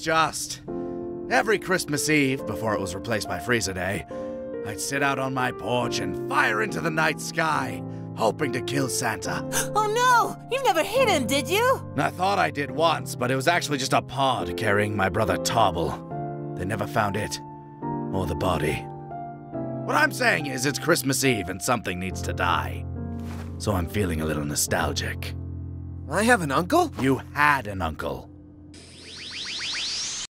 just. Every Christmas Eve, before it was replaced by Frieza Day, I'd sit out on my porch and fire into the night sky, hoping to kill Santa. Oh no! You never hit him, did you? I thought I did once, but it was actually just a pod carrying my brother Tarble. They never found it, or the body. What I'm saying is, it's Christmas Eve and something needs to die. So I'm feeling a little nostalgic. I have an uncle? You had an uncle.